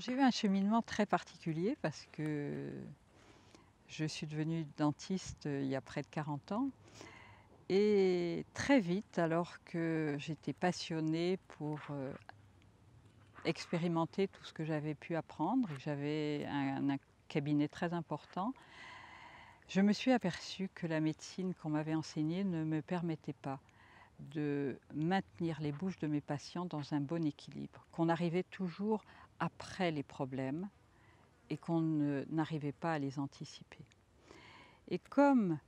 J'ai eu un cheminement très particulier parce que je suis devenue dentiste il y a près de 40 ans. Et très vite, alors que j'étais passionnée pour euh, expérimenter tout ce que j'avais pu apprendre, j'avais un cabinet très important, je me suis aperçue que la médecine qu'on m'avait enseignée ne me permettait pas de maintenir les bouches de mes patients dans un bon équilibre, qu'on arrivait toujours après les problèmes et qu'on n'arrivait pas à les anticiper. Et comme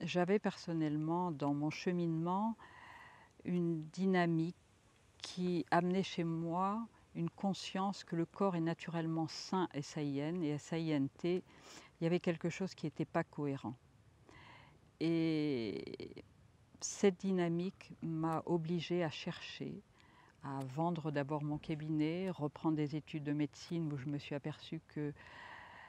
j'avais personnellement dans mon cheminement une dynamique qui amenait chez moi une conscience que le corps est naturellement sain SAIN et SAINT, il y avait quelque chose qui n'était pas cohérent. Et cette dynamique m'a obligée à chercher, à vendre d'abord mon cabinet, reprendre des études de médecine où je me suis aperçue que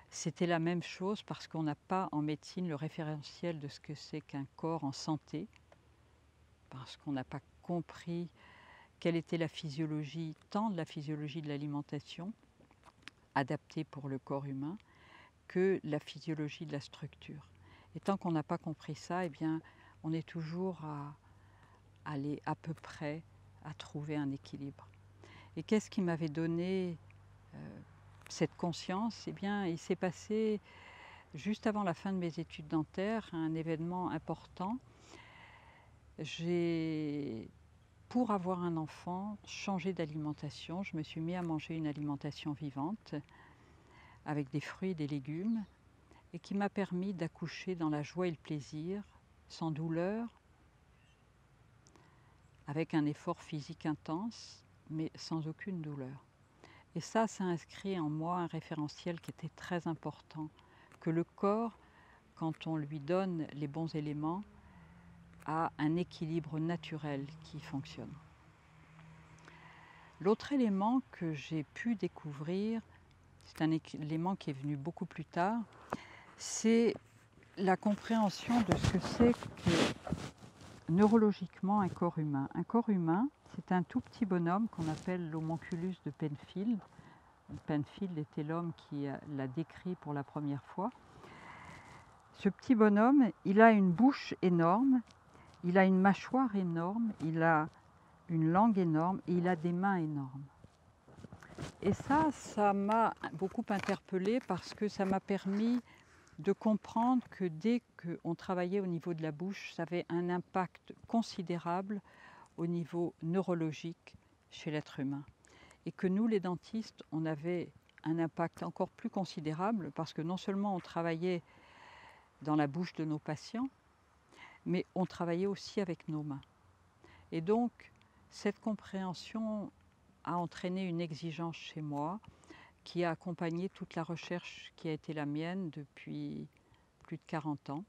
c'était la même chose parce qu'on n'a pas en médecine le référentiel de ce que c'est qu'un corps en santé, parce qu'on n'a pas compris quelle était la physiologie, tant de la physiologie de l'alimentation, adaptée pour le corps humain, que la physiologie de la structure. Et tant qu'on n'a pas compris ça, eh bien, on est toujours à aller à peu près à trouver un équilibre. Et qu'est-ce qui m'avait donné euh, cette conscience? Eh bien, il s'est passé juste avant la fin de mes études dentaires un événement important. J'ai, pour avoir un enfant, changé d'alimentation. Je me suis mis à manger une alimentation vivante avec des fruits et des légumes et qui m'a permis d'accoucher dans la joie et le plaisir, sans douleur, avec un effort physique intense, mais sans aucune douleur. Et ça, ça inscrit en moi un référentiel qui était très important, que le corps, quand on lui donne les bons éléments, a un équilibre naturel qui fonctionne. L'autre élément que j'ai pu découvrir, c'est un élément qui est venu beaucoup plus tard, c'est la compréhension de ce que c'est que neurologiquement un corps humain. Un corps humain, c'est un tout petit bonhomme qu'on appelle l'homonculus de Penfield. Penfield était l'homme qui l'a décrit pour la première fois. Ce petit bonhomme, il a une bouche énorme, il a une mâchoire énorme, il a une langue énorme et il a des mains énormes. Et ça, ça m'a beaucoup interpellée parce que ça m'a permis de comprendre que dès qu'on travaillait au niveau de la bouche, ça avait un impact considérable au niveau neurologique chez l'être humain. Et que nous, les dentistes, on avait un impact encore plus considérable parce que non seulement on travaillait dans la bouche de nos patients, mais on travaillait aussi avec nos mains. Et donc, cette compréhension a entraîné une exigence chez moi qui a accompagné toute la recherche qui a été la mienne depuis plus de 40 ans.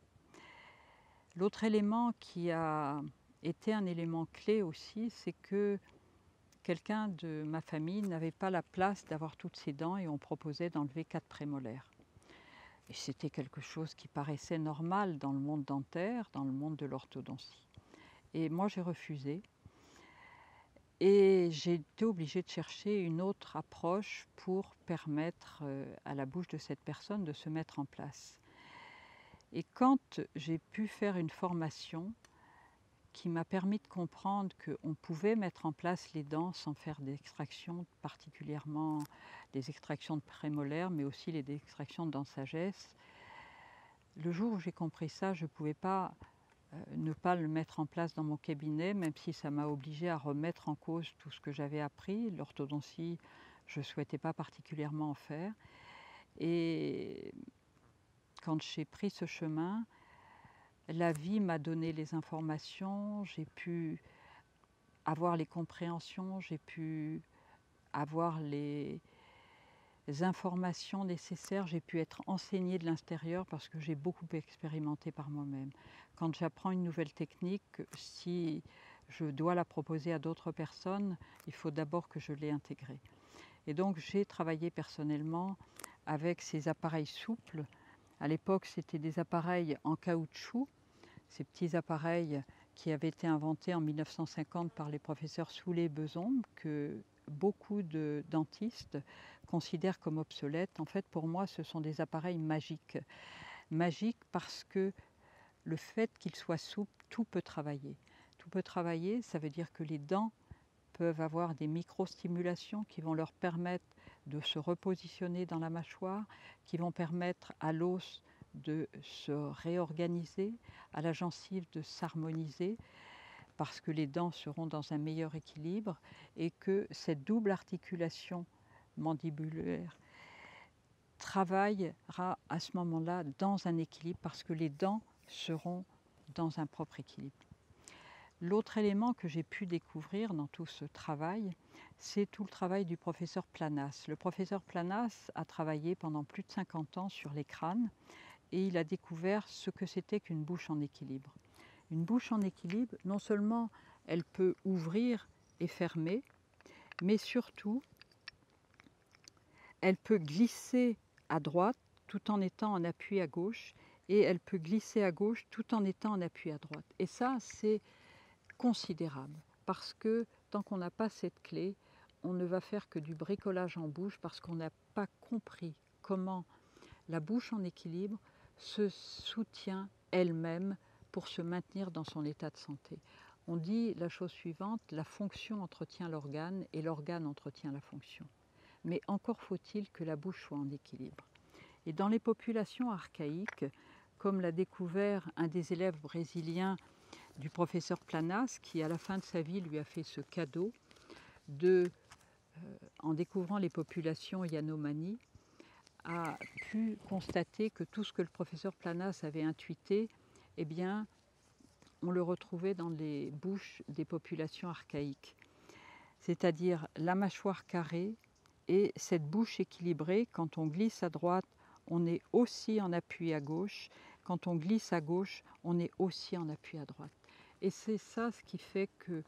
L'autre élément qui a était un élément clé aussi, c'est que quelqu'un de ma famille n'avait pas la place d'avoir toutes ses dents et on proposait d'enlever quatre prémolaires. Et c'était quelque chose qui paraissait normal dans le monde dentaire, dans le monde de l'orthodontie. Et moi j'ai refusé. Et j'ai été obligée de chercher une autre approche pour permettre euh, à la bouche de cette personne de se mettre en place. Et quand j'ai pu faire une formation qui m'a permis de comprendre qu'on pouvait mettre en place les dents sans faire d'extraction, particulièrement des extractions de prémolaires, mais aussi les extractions de dents de sagesse. Le jour où j'ai compris ça, je ne pouvais pas ne pas le mettre en place dans mon cabinet, même si ça m'a obligé à remettre en cause tout ce que j'avais appris. L'orthodontie, je ne souhaitais pas particulièrement en faire. Et quand j'ai pris ce chemin, la vie m'a donné les informations, j'ai pu avoir les compréhensions, j'ai pu avoir les, informations nécessaires, j'ai pu être enseignée de l'intérieur parce que j'ai beaucoup expérimenté par moi-même. Quand j'apprends une nouvelle technique, si je dois la proposer à d'autres personnes, il faut d'abord que je l'ai intégrée. Et donc j'ai travaillé personnellement avec ces appareils souples À l'époque, c'était des appareils en caoutchouc, ces petits appareils qui avaient été inventés en 1950 par les professeurs Soulet et Beson, que beaucoup de dentistes considèrent comme obsolètes. En fait, pour moi, ce sont des appareils magiques. Magiques parce que le fait qu'ils soient souples, tout peut travailler. Tout peut travailler, ça veut dire que les dents peuvent avoir des micro-stimulations qui vont leur permettre de se repositionner dans la mâchoire, qui vont permettre à l'os de se réorganiser, à la gencive de s'harmoniser, parce que les dents seront dans un meilleur équilibre et que cette double articulation mandibulaire travaillera à ce moment-là dans un équilibre parce que les dents seront dans un propre équilibre. L'autre élément que j'ai pu découvrir dans tout ce travail, c'est tout le travail du professeur Planas. Le professeur Planas a travaillé pendant plus de 50 ans sur les crânes et il a découvert ce que c'était qu'une bouche en équilibre. Une bouche en équilibre, non seulement elle peut ouvrir et fermer, mais surtout elle peut glisser à droite tout en étant en appui à gauche et elle peut glisser à gauche tout en étant en appui à droite. Et ça, c'est considérable parce que tant qu'on n'a pas cette clé, on ne va faire que du bricolage en bouche parce qu'on n'a pas compris comment la bouche en équilibre se soutient elle-même pour se maintenir dans son état de santé. On dit la chose suivante, la fonction entretient l'organe et l'organe entretient la fonction. Mais encore faut-il que la bouche soit en équilibre. Et dans les populations archaïques, comme l'a découvert un des élèves brésiliens du professeur Planas, qui à la fin de sa vie lui a fait ce cadeau de, euh, en découvrant les populations Yanomani, a pu constater que tout ce que le professeur Planas avait intuité, eh bien, on le retrouvait dans les bouches des populations archaïques. C'est-à-dire la mâchoire carrée et cette bouche équilibrée, quand on glisse à droite, on est aussi en appui à gauche quand on glisse à gauche, on est aussi en appui à droite. Et c'est ça ce qui fait que,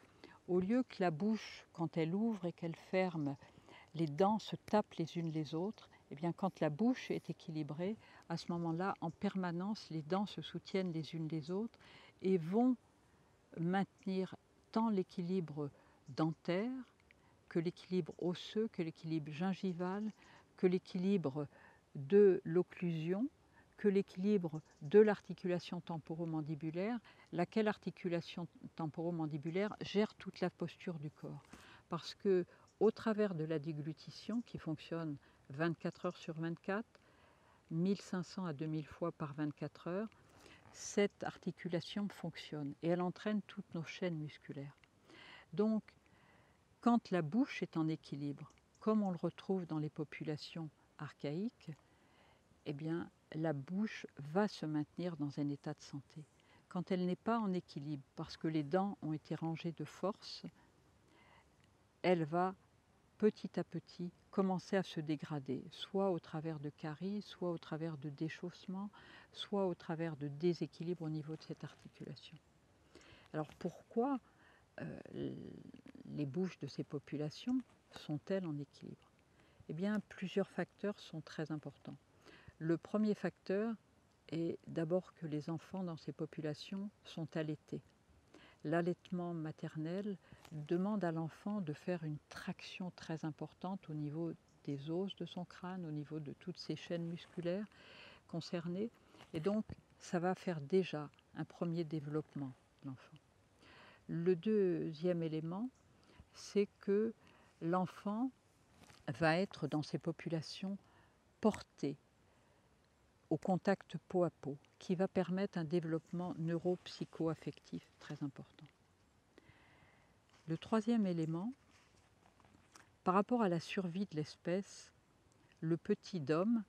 au lieu que la bouche, quand elle ouvre et qu'elle ferme, les dents se tapent les unes les autres, eh quand la bouche est équilibrée, à ce moment-là, en permanence, les dents se soutiennent les unes les autres et vont maintenir tant l'équilibre dentaire que l'équilibre osseux, que l'équilibre gingival, que l'équilibre de l'occlusion, que l'équilibre de l'articulation temporomandibulaire, laquelle articulation temporomandibulaire gère toute la posture du corps. Parce que au travers de la déglutition qui fonctionne 24 heures sur 24, 1500 à 2000 fois par 24 heures, cette articulation fonctionne et elle entraîne toutes nos chaînes musculaires. Donc, quand la bouche est en équilibre, comme on le retrouve dans les populations archaïques, eh bien, la bouche va se maintenir dans un état de santé. Quand elle n'est pas en équilibre, parce que les dents ont été rangées de force, elle va petit à petit commencer à se dégrader, soit au travers de caries, soit au travers de déchaussement, soit au travers de déséquilibre au niveau de cette articulation. Alors pourquoi euh, les bouches de ces populations sont-elles en équilibre? Eh bien, plusieurs facteurs sont très importants. Le premier facteur est d'abord que les enfants dans ces populations sont allaités. L'allaitement maternel demande à l'enfant de faire une traction très importante au niveau des os de son crâne, au niveau de toutes ses chaînes musculaires concernées. Et donc, ça va faire déjà un premier développement de l'enfant. Le deuxième élément, c'est que l'enfant va être dans ces populations porté au contact peau à peau, qui va permettre un développement neuropsycho-affectif très important. Le troisième élément, par rapport à la survie de l'espèce, le petit d'homme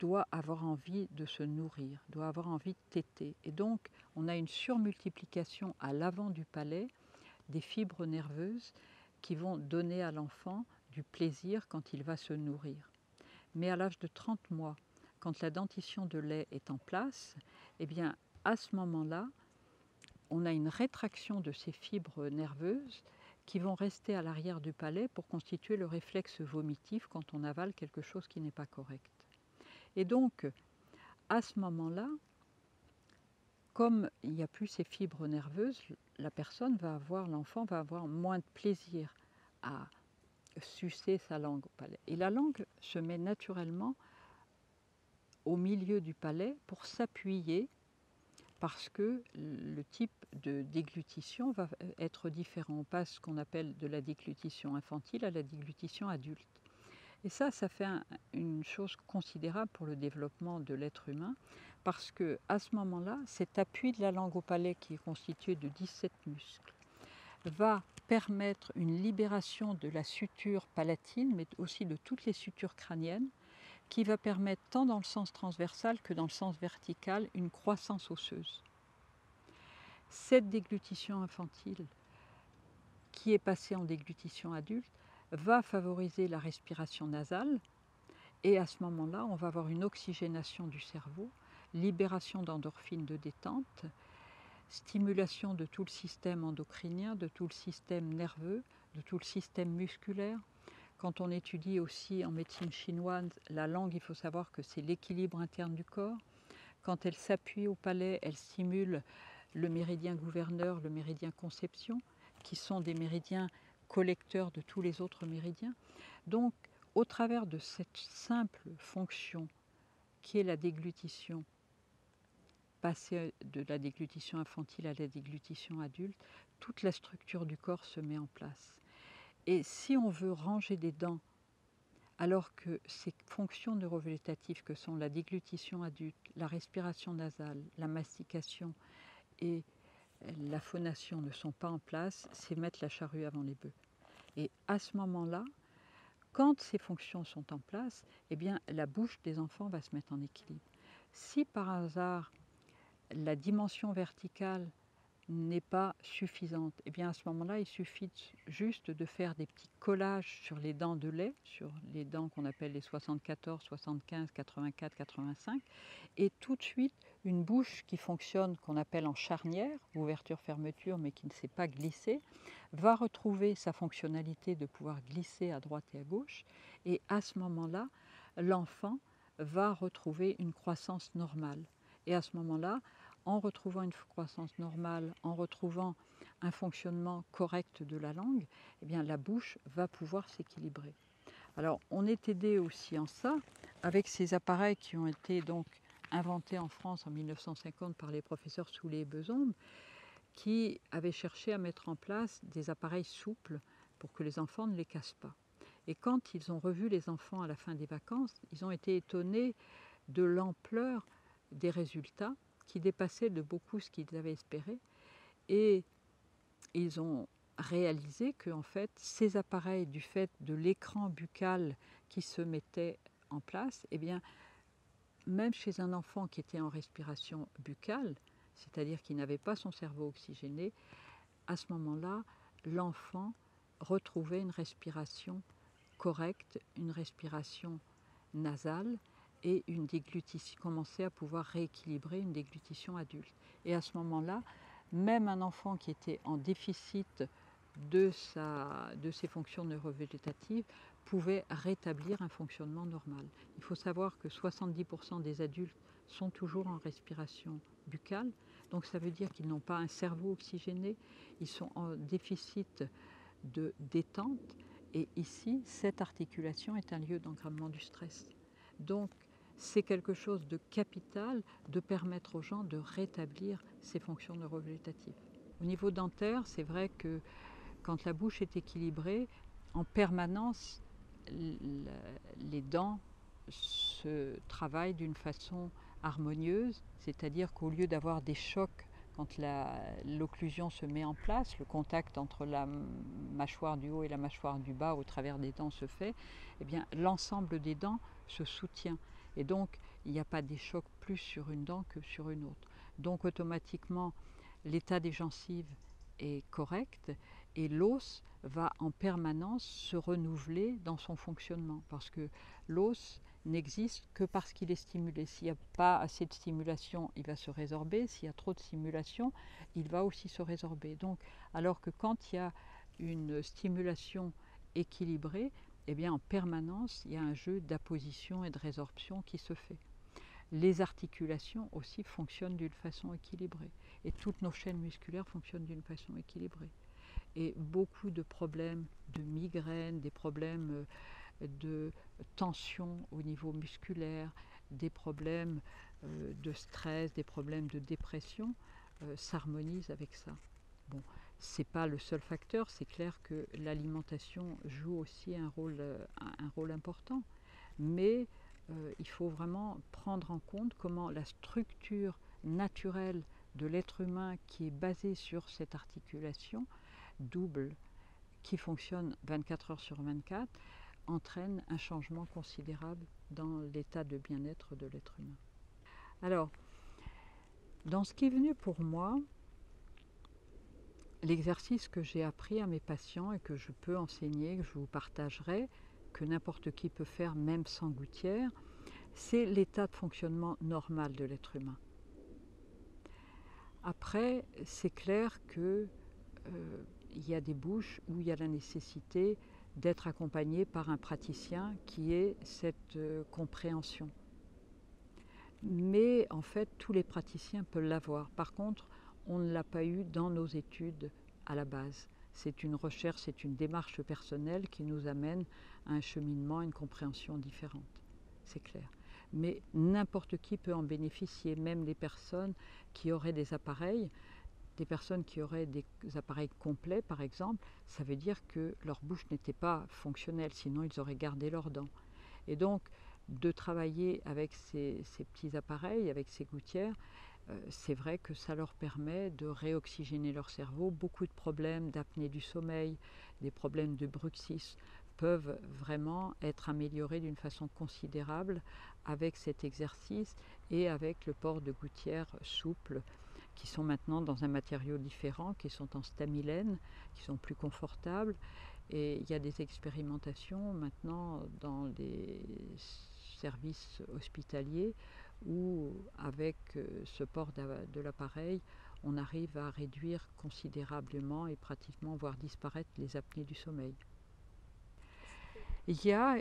doit avoir envie de se nourrir, doit avoir envie de téter. Et donc, on a une surmultiplication à l'avant du palais des fibres nerveuses qui vont donner à l'enfant du plaisir quand il va se nourrir. Mais à l'âge de 30 mois, quand la dentition de lait est en place, eh bien, à ce moment-là, on a une rétraction de ces fibres nerveuses qui vont rester à l'arrière du palais pour constituer le réflexe vomitif quand on avale quelque chose qui n'est pas correct. Et donc, à ce moment-là, comme il n'y a plus ces fibres nerveuses, la personne va avoir, l'enfant va avoir moins de plaisir à sucer sa langue au palais. Et la langue se met naturellement au milieu du palais pour s'appuyer parce que le type de déglutition va être différent. On passe ce qu'on appelle de la déglutition infantile à la déglutition adulte. Et ça, ça fait une chose considérable pour le développement de l'être humain, parce que à ce moment-là, cet appui de la langue au palais, qui est constitué de 17 muscles, va permettre une libération de la suture palatine, mais aussi de toutes les sutures crâniennes, qui va permettre tant dans le sens transversal que dans le sens vertical une croissance osseuse. Cette déglutition infantile, qui est passée en déglutition adulte, va favoriser la respiration nasale et à ce moment-là, on va avoir une oxygénation du cerveau, libération d'endorphines de détente, stimulation de tout le système endocrinien, de tout le système nerveux, de tout le système musculaire. Quand on étudie aussi en médecine chinoise la langue, il faut savoir que c'est l'équilibre interne du corps. Quand elle s'appuie au palais, elle stimule le méridien gouverneur, le méridien conception, qui sont des méridiens collecteurs de tous les autres méridiens. Donc, au travers de cette simple fonction qui est la déglutition, passer de la déglutition infantile à la déglutition adulte, toute la structure du corps se met en place. Et si on veut ranger des dents, alors que ces fonctions neurovégétatives que sont la déglutition adulte, la respiration nasale, la mastication et la phonation ne sont pas en place, c'est mettre la charrue avant les bœufs. Et à ce moment-là, quand ces fonctions sont en place, eh bien, la bouche des enfants va se mettre en équilibre. Si par hasard la dimension verticale n'est pas suffisante, et eh bien à ce moment-là, il suffit juste de faire des petits collages sur les dents de lait, sur les dents qu'on appelle les 74, 75, 84, 85, et tout de suite une bouche qui fonctionne, qu'on appelle en charnière, ouverture-fermeture, mais qui ne sait pas glisser, va retrouver sa fonctionnalité de pouvoir glisser à droite et à gauche, et à ce moment-là, l'enfant va retrouver une croissance normale. Et à ce moment-là, en retrouvant une croissance normale, en retrouvant un fonctionnement correct de la langue, eh bien, la bouche va pouvoir s'équilibrer. Alors, on est aidé aussi en ça avec ces appareils qui ont été donc inventés en France en 1950 par les professeurs Soulet et Besombe, qui avaient cherché à mettre en place des appareils souples pour que les enfants ne les cassent pas. Et quand ils ont revu les enfants à la fin des vacances, ils ont été étonnés de l'ampleur des résultats qui dépassaient de beaucoup ce qu'ils avaient espéré. Et ils ont réalisé que en fait, ces appareils, du fait de l'écran buccal qui se mettait en place, eh bien, même chez un enfant qui était en respiration buccale, c'est-à-dire qui n'avait pas son cerveau oxygéné, à ce moment-là, l'enfant retrouvait une respiration correcte, une respiration nasale, et une déglutition, commençait à pouvoir rééquilibrer une déglutition adulte. Et à ce moment-là, même un enfant qui était en déficit de, sa, de ses fonctions neurovégétatives pouvait rétablir un fonctionnement normal. Il faut savoir que 70% des adultes sont toujours en respiration buccale, donc ça veut dire qu'ils n'ont pas un cerveau oxygéné, ils sont en déficit de détente, et ici, cette articulation est un lieu d'engrammement du stress. Donc, c'est quelque chose de capital de permettre aux gens de rétablir ces fonctions neurovégétatives. Au niveau dentaire, c'est vrai que quand la bouche est équilibrée, en permanence, les dents se travaillent d'une façon harmonieuse, c'est-à-dire qu'au lieu d'avoir des chocs quand l'occlusion se met en place, le contact entre la mâchoire du haut et la mâchoire du bas au travers des dents se fait, eh bien l'ensemble des dents se soutient. Et donc, il n'y a pas des chocs plus sur une dent que sur une autre. Donc, automatiquement, l'état des gencives est correct et l'os va en permanence se renouveler dans son fonctionnement parce que l'os n'existe que parce qu'il est stimulé. S'il n'y a pas assez de stimulation, il va se résorber. S'il y a trop de stimulation, il va aussi se résorber. Donc, alors que quand il y a une stimulation équilibrée, eh bien, en permanence, il y a un jeu d'apposition et de résorption qui se fait. les articulations aussi fonctionnent d'une façon équilibrée. Et toutes nos chaînes musculaires fonctionnent d'une façon équilibrée. Et beaucoup de problèmes de migraine, des problèmes euh, de tension au niveau musculaire, des problèmes euh, de stress, des problèmes de dépression euh, s'harmonisent avec ça. C'est pas le seul facteur, c'est clair que l'alimentation joue aussi un rôle, un rôle important. Mais euh, il faut vraiment prendre en compte comment la structure naturelle de l'être humain qui est basée sur cette articulation double qui fonctionne 24 heures sur 24 entraîne un changement considérable dans l'état de bien-être de l'être humain. Alors, dans ce qui est venu pour moi, l'exercice que j'ai appris à mes patients et que je peux enseigner, que je vous partagerai, que n'importe qui peut faire même sans gouttière, c'est l'état de fonctionnement normal de l'être humain. Après, c'est clair qu'il euh, y a des bouches où il y a la nécessité d'être accompagné par un praticien qui ait cette euh, compréhension. Mais en fait, tous les praticiens peuvent l'avoir. Par contre, on ne l'a pas eu dans nos études à la base. C'est une recherche, c'est une démarche personnelle qui nous amène à un cheminement, à une compréhension différente. C'est clair. Mais n'importe qui peut en bénéficier, même les personnes qui auraient des appareils, des personnes qui auraient des appareils complets par exemple, ça veut dire que leur bouche n'était pas fonctionnelle, sinon ils auraient gardé leurs dents. Et donc, de travailler avec ces, ces petits appareils, avec ces gouttières, c'est vrai que ça leur permet de réoxygéner leur cerveau. Beaucoup de problèmes d'apnée du sommeil, des problèmes de bruxisme peuvent vraiment être améliorés d'une façon considérable avec cet exercice et avec le port de gouttières souples qui sont maintenant dans un matériau différent, qui sont en stamilène, qui sont plus confortables. Et il y a des expérimentations maintenant dans les services hospitaliers où avec euh, ce port de l'appareil, on arrive à réduire considérablement et pratiquement voir disparaître les apnées du sommeil. Il y a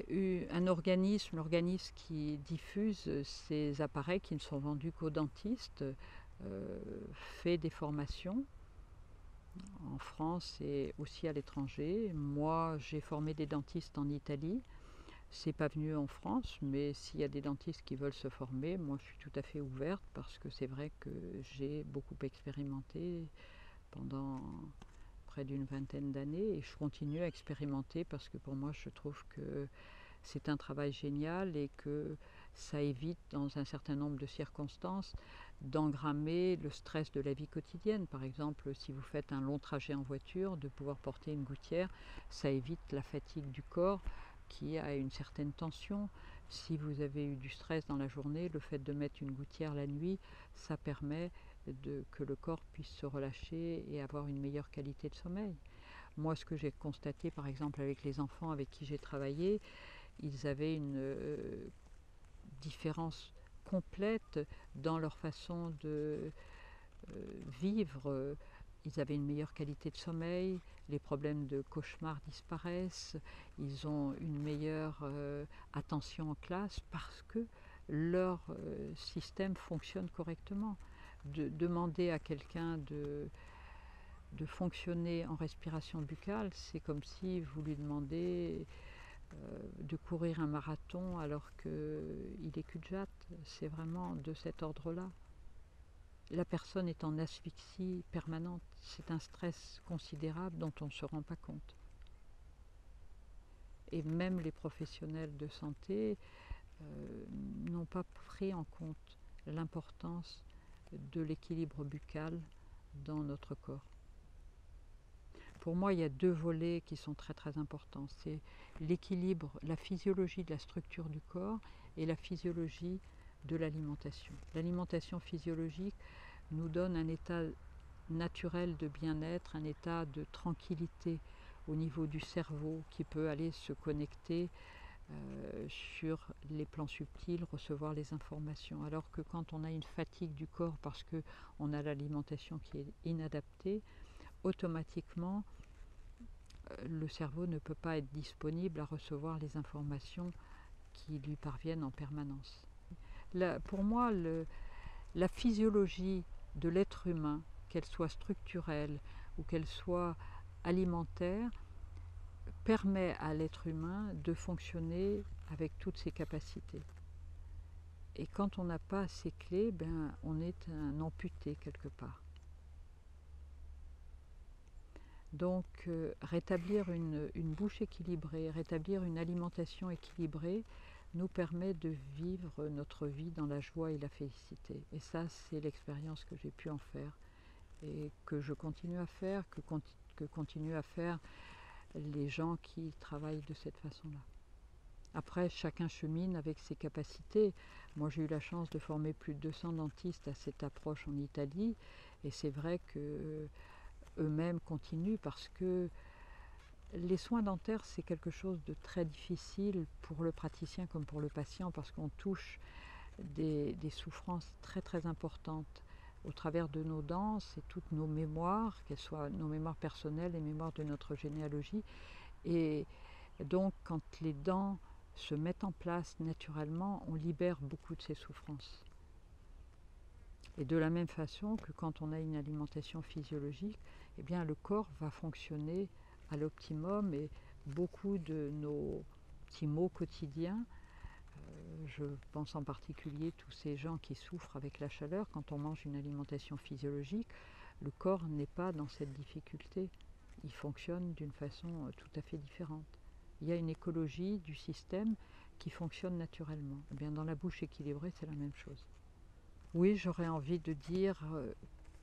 un organisme, l'organisme qui diffuse ces appareils qui ne sont vendus qu'aux dentistes, euh, fait des formations en France et aussi à l'étranger. Moi, j'ai formé des dentistes en Italie. C'est pas venu en France, mais s'il y a des dentistes qui veulent se former, moi je suis tout à fait ouverte parce que c'est vrai que j'ai beaucoup expérimenté pendant près d'une vingtaine d'années et je continue à expérimenter parce que pour moi je trouve que c'est un travail génial et que ça évite dans un certain nombre de circonstances d'engrammer le stress de la vie quotidienne. Par exemple, si vous faites un long trajet en voiture, de pouvoir porter une gouttière, ça évite la fatigue du corps qui a une certaine tension. Si vous avez eu du stress dans la journée, le fait de mettre une gouttière la nuit, ça permet de, que le corps puisse se relâcher et avoir une meilleure qualité de sommeil. Moi, ce que j'ai constaté, par exemple, avec les enfants avec qui j'ai travaillé, ils avaient une euh, différence complète dans leur façon de euh, vivre ils avaient une meilleure qualité de sommeil, les problèmes de cauchemar disparaissent, ils ont une meilleure euh, attention en classe parce que leur euh, système fonctionne correctement. De, demander à quelqu'un de, de, fonctionner en respiration buccale, c'est comme si vous lui demandez euh, de courir un marathon alors qu'il est cul de jatte. C'est vraiment de cet ordre-là la personne est en asphyxie permanente. C'est un stress considérable dont on ne se rend pas compte. Et même les professionnels de santé euh, n'ont pas pris en compte l'importance de l'équilibre buccal dans notre corps. Pour moi, il y a deux volets qui sont très très importants. C'est l'équilibre, la physiologie de la structure du corps et la physiologie de l'alimentation. L'alimentation physiologique nous donne un état naturel de bien-être, un état de tranquillité au niveau du cerveau qui peut aller se connecter euh, sur les plans subtils, recevoir les informations. Alors que quand on a une fatigue du corps parce qu'on a l'alimentation qui est inadaptée, automatiquement euh, le cerveau ne peut pas être disponible à recevoir les informations qui lui parviennent en permanence. Pour moi, la physiologie de l'être humain, qu'elle soit structurelle ou qu'elle soit alimentaire, permet à l'être humain de fonctionner avec toutes ses capacités. Et quand on n'a pas ces clés, ben, on est un amputé quelque part. Donc euh, rétablir une bouche équilibrée, rétablir une alimentation équilibrée nous permet de vivre notre vie dans la joie et la félicité. Et ça, c'est l'expérience que j'ai pu en faire et que je continue à faire, que, que continuent à faire les gens qui travaillent de cette façon-là. Après, chacun chemine avec ses capacités. Moi, j'ai eu la chance de former plus de 200 dentistes à cette approche en Italie, et c'est vrai que eux-mêmes continuent parce que les soins dentaires, c'est quelque chose de très difficile pour le praticien comme pour le patient parce qu'on touche des, souffrances très très importantes au travers de nos dents, c'est toutes nos mémoires, qu'elles soient nos mémoires personnelles et mémoires de notre généalogie. Et donc, quand les dents se mettent en place naturellement, on libère beaucoup de ces souffrances. Et de la même façon que quand on a une alimentation physiologique, eh bien le corps va fonctionner à l'optimum et beaucoup de nos petits maux quotidiens, euh, je pense en particulier tous ces gens qui souffrent avec la chaleur, quand on mange une alimentation physiologique, le corps n'est pas dans cette difficulté. Il fonctionne d'une façon euh, tout à fait différente. Il y a une écologie du système qui fonctionne naturellement. Eh bien, dans la bouche équilibrée, c'est la même chose. Oui, j'aurais envie de dire, euh,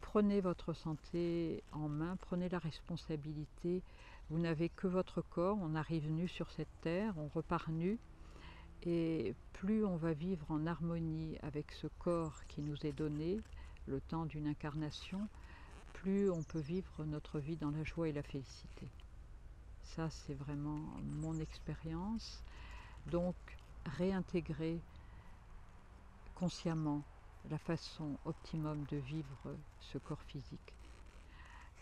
prenez votre santé en main, prenez la responsabilité. Vous n'avez que votre corps, on arrive nu sur cette terre, on repart nu. Et plus on va vivre en harmonie avec ce corps qui nous est donné, le temps d'une incarnation, plus on peut vivre notre vie dans la joie et la félicité. Ça, c'est vraiment mon expérience. Donc, réintégrer consciemment la façon optimum de vivre ce corps physique.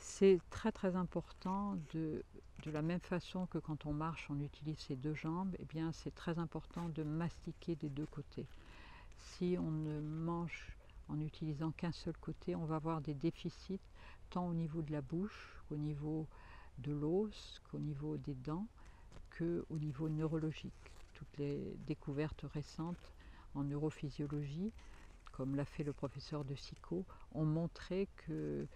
C'est très très important de, de la même façon que quand on marche, on utilise ses deux jambes, eh bien c'est très important de mastiquer des deux côtés. Si on ne mange en utilisant qu'un seul côté, on va avoir des déficits tant au niveau de la bouche qu'au niveau de l'os, qu'au niveau des dents, qu'au niveau neurologique. Toutes les découvertes récentes en neurophysiologie, comme l'a fait le professeur de Sico, ont montré que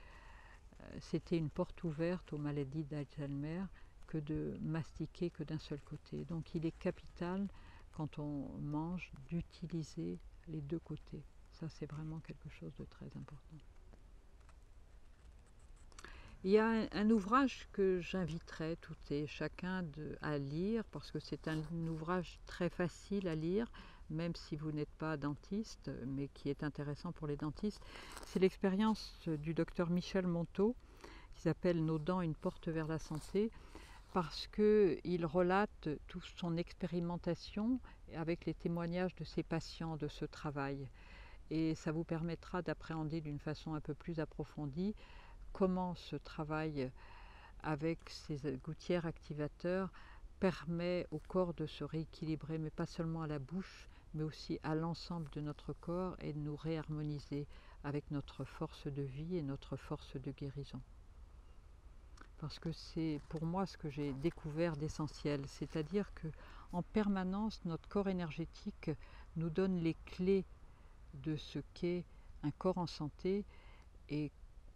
c'était une porte ouverte aux maladies d'Alzheimer que de mastiquer que d'un seul côté. Donc il est capital quand on mange d'utiliser les deux côtés. Ça c'est vraiment quelque chose de très important. Il y a un, ouvrage que j'inviterais tout et chacun de, à lire parce que c'est un ouvrage très facile à lire, même si vous n'êtes pas dentiste, mais qui est intéressant pour les dentistes. C'est l'expérience du docteur Michel Monteau qui s'appelle Nos dents, une porte vers la santé, parce qu'il relate toute son expérimentation avec les témoignages de ses patients de ce travail. Et ça vous permettra d'appréhender d'une façon un peu plus approfondie comment ce travail avec ces gouttières activateurs permet au corps de se rééquilibrer, mais pas seulement à la bouche, mais aussi à l'ensemble de notre corps et de nous réharmoniser avec notre force de vie et notre force de guérison. Parce que c'est pour moi ce que j'ai découvert d'essentiel, c'est-à-dire que en permanence notre corps énergétique nous donne les clés de ce qu'est un corps en santé et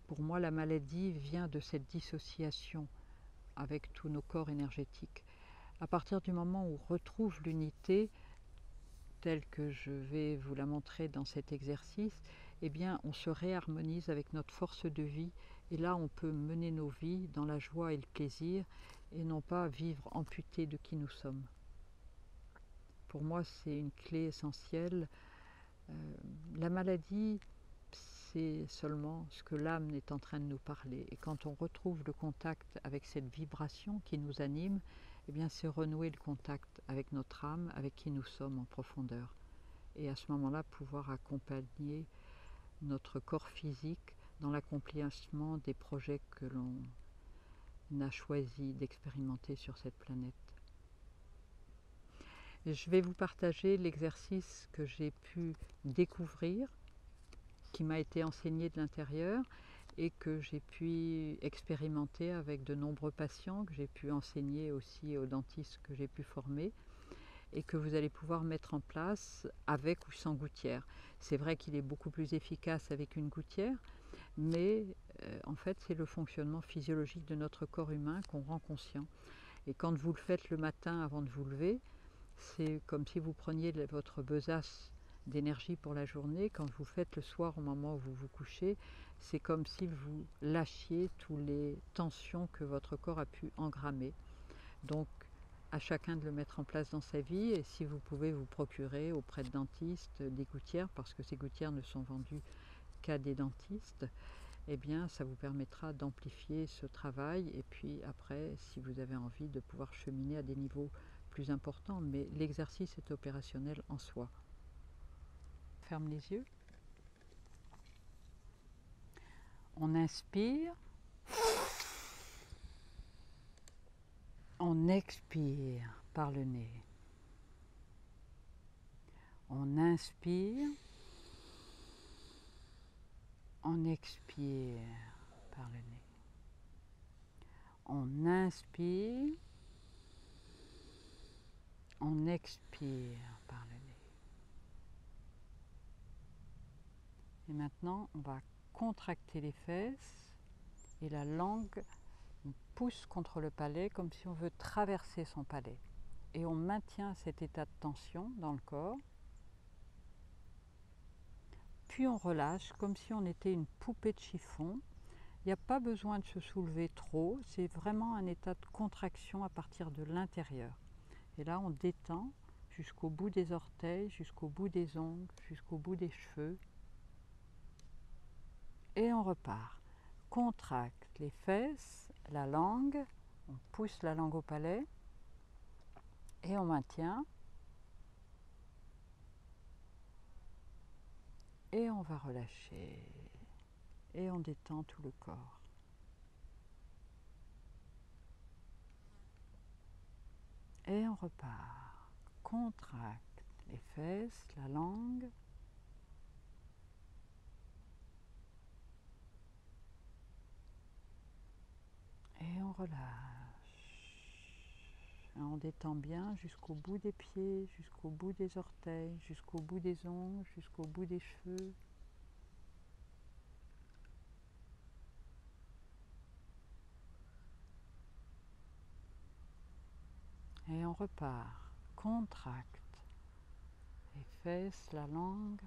pour moi la maladie vient de cette dissociation avec tous nos corps énergétiques. À partir du moment où on retrouve l'unité, telle que je vais vous la montrer dans cet exercice, eh bien on se réharmonise avec notre force de vie et là on peut mener nos vies dans la joie et le plaisir et non pas vivre amputé de qui nous sommes. Pour moi c'est une clé essentielle. Euh, la maladie, c'est seulement ce que l'âme est en train de nous parler. Et quand on retrouve le contact avec cette vibration qui nous anime, eh c'est renouer le contact avec notre âme, avec qui nous sommes en profondeur. Et à ce moment-là, pouvoir accompagner notre corps physique dans l'accomplissement des projets que l'on a choisi d'expérimenter sur cette planète. Je vais vous partager l'exercice que j'ai pu découvrir, qui m'a été enseigné de l'intérieur et que j'ai pu expérimenter avec de nombreux patients, que j'ai pu enseigner aussi aux dentistes que j'ai pu former et que vous allez pouvoir mettre en place avec ou sans gouttière. C'est vrai qu'il est beaucoup plus efficace avec une gouttière, mais euh, en fait c'est le fonctionnement physiologique de notre corps humain qu'on rend conscient. Et quand vous le faites le matin avant de vous lever, c'est comme si vous preniez votre besace d'énergie pour la journée. Quand vous faites le soir au moment où vous vous couchez, c'est comme si vous lâchiez toutes les tensions que votre corps a pu engrammer. Donc à chacun de le mettre en place dans sa vie et si vous pouvez vous procurer auprès de dentistes des gouttières parce que ces gouttières ne sont vendues qu'à des dentistes, eh bien ça vous permettra d'amplifier ce travail et puis après si vous avez envie de pouvoir cheminer à des niveaux plus importants mais l'exercice est opérationnel en soi. Ferme les yeux. On inspire. On expire par le nez. On inspire. On expire par le nez. On inspire. On expire par le nez. Et maintenant, on va contracter les fesses et la langue on pousse contre le palais comme si on veut traverser son palais. Et on maintient cet état de tension dans le corps. Puis on relâche comme si on était une poupée de chiffon. Il n'y a pas besoin de se soulever trop, c'est vraiment un état de contraction à partir de l'intérieur. Et là, on détend jusqu'au bout des orteils, jusqu'au bout des ongles, jusqu'au bout des cheveux. Et on repart. Contracte les fesses, la langue, on pousse la langue au palais et on maintient. Et on va relâcher et on détend tout le corps. Et on repart. Contracte les fesses, la langue. Et on relâche. on détend bien jusqu'au bout des pieds, jusqu'au bout des orteils, jusqu'au bout des ongles, jusqu'au bout des cheveux. Et on repart. Contracte les fesses, la langue.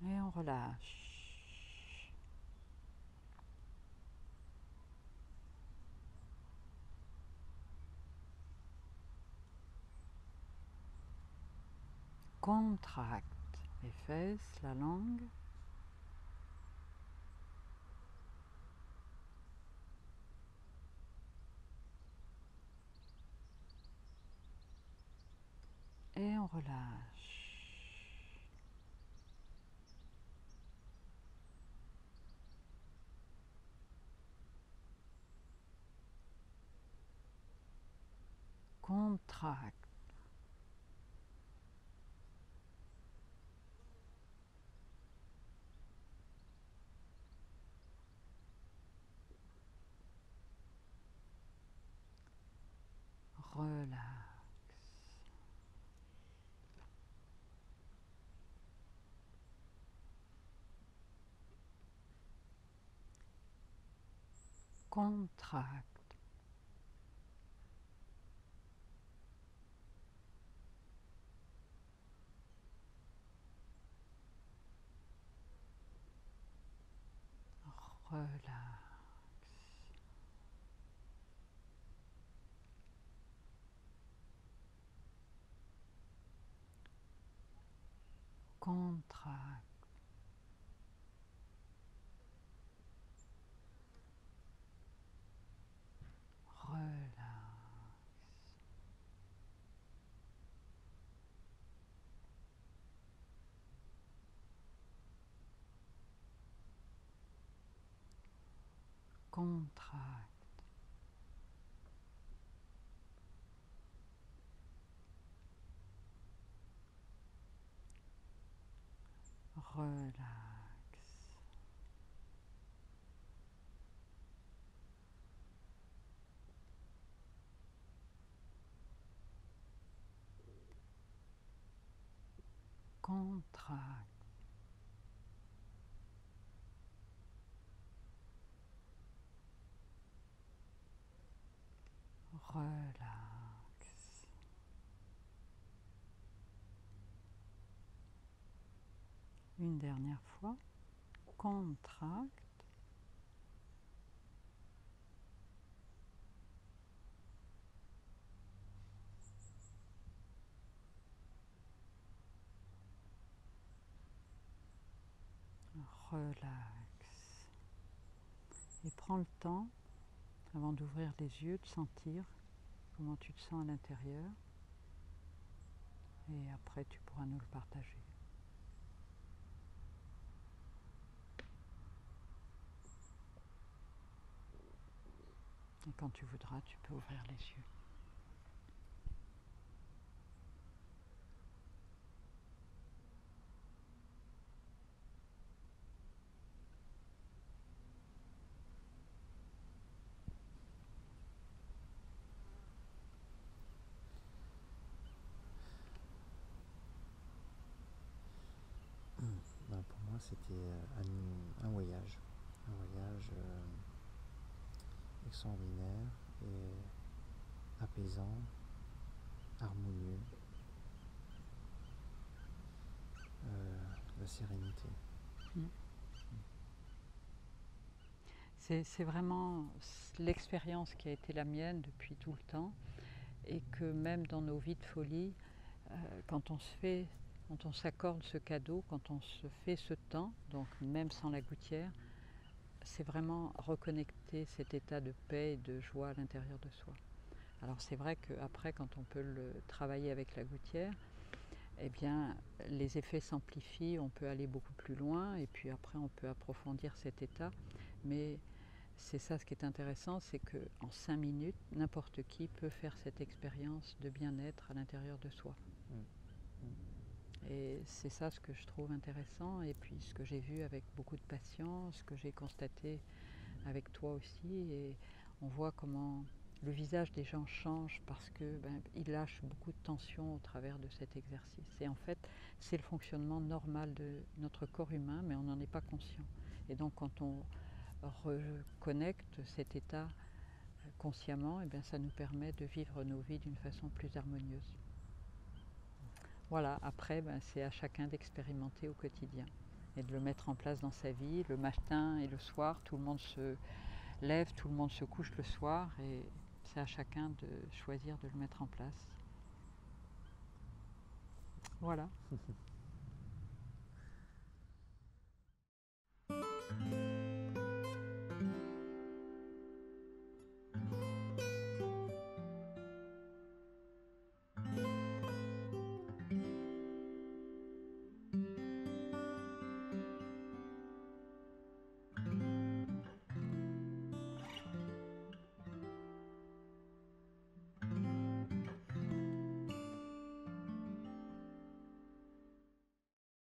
Et on relâche. Contracte les fesses, la langue. Et on relâche. Contracte. Relax. Contracte. Relax. Contracte. Relax. Contracte. Relax. Contracte. Relax. Dernière fois. Contracte. Relax. Et prends le temps, avant d'ouvrir les yeux, de sentir comment tu te sens à l'intérieur. Et après, tu pourras nous le partager. Quand tu voudras, tu peux ouvrir les yeux. Ben, pour moi, c'était euh, un, un voyage. Un voyage euh, extraordinaire et harmonieux. Euh, la sérénité. C'est c'est vraiment l'expérience qui a été la mienne depuis tout le temps et que même dans nos vies de folie, euh, quand on se fait, quand on s'accorde ce cadeau, quand on se fait ce temps, donc même sans la gouttière, c'est vraiment reconnecter cet état de paix et de joie à l'intérieur de soi. Alors c'est vrai qu'après, quand on peut le travailler avec la gouttière, eh bien, les effets s'amplifient, on peut aller beaucoup plus loin et puis après on peut approfondir cet état. Mais c'est ça ce qui est intéressant, c'est qu'en cinq minutes, n'importe qui peut faire cette expérience de bien-être à l'intérieur de soi. Et c'est ça ce que je trouve intéressant et puis ce que j'ai vu avec beaucoup de patients, ce que j'ai constaté avec toi aussi. Et on voit comment le visage des gens change parce que ben, lâchent beaucoup de tension au travers de cet exercice. Et en fait, c'est le fonctionnement normal de notre corps humain, mais on n'en est pas conscient. Et donc, quand on reconnecte cet état euh, consciemment, et bien, ça nous permet de vivre nos vies d'une façon plus harmonieuse. Voilà, après, ben, c'est à chacun d'expérimenter au quotidien et de le mettre en place dans sa vie. Le matin et le soir, tout le monde se lève, tout le monde se couche le soir c'est à chacun de choisir de le mettre en place. Voilà.